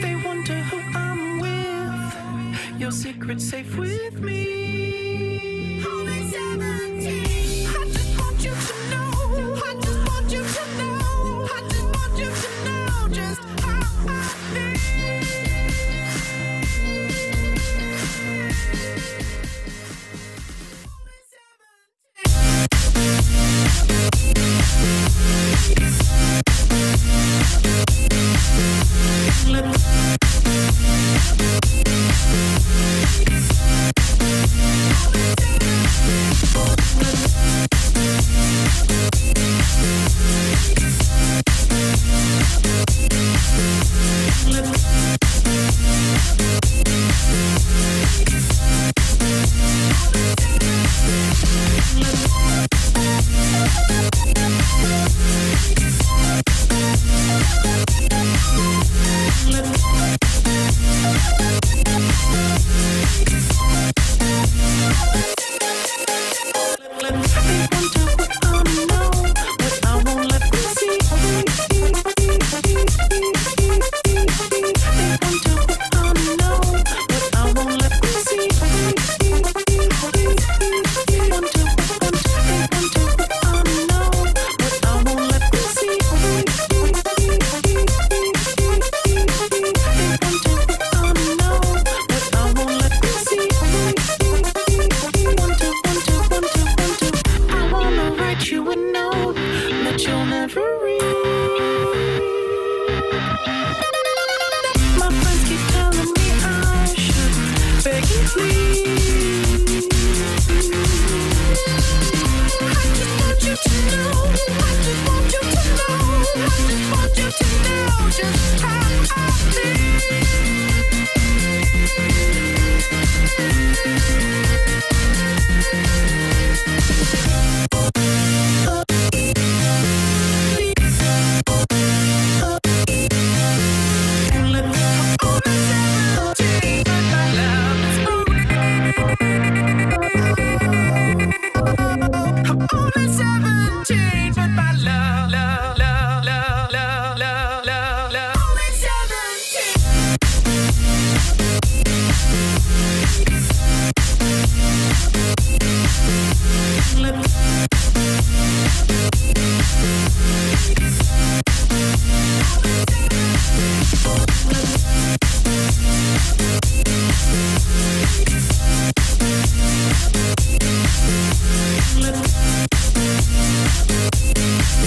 They wonder who I'm with. Your secret's safe with me. We'll be.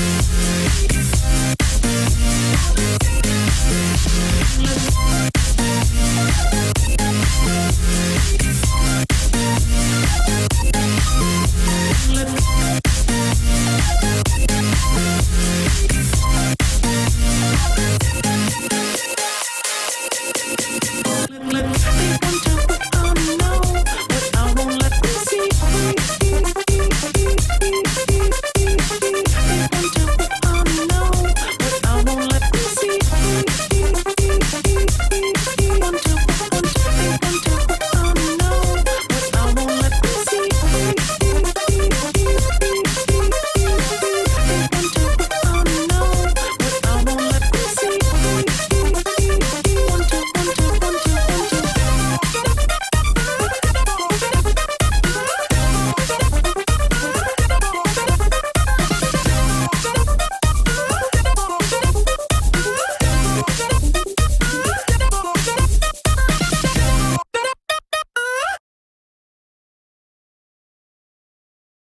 Yeah.